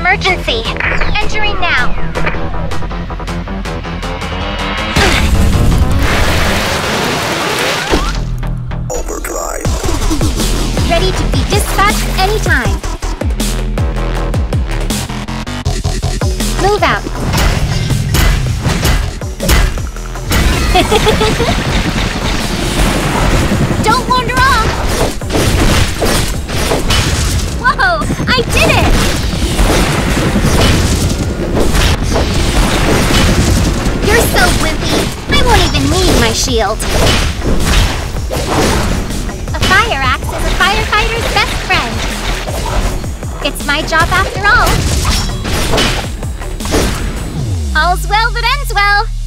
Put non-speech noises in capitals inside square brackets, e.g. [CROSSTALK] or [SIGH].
emergency. Entering now. Overdrive. Ready to be dispatched anytime. Move out. [LAUGHS] so wimpy. I won't even need my shield. A fire axe is a firefighter's best friend. It's my job after all. All's well that ends well.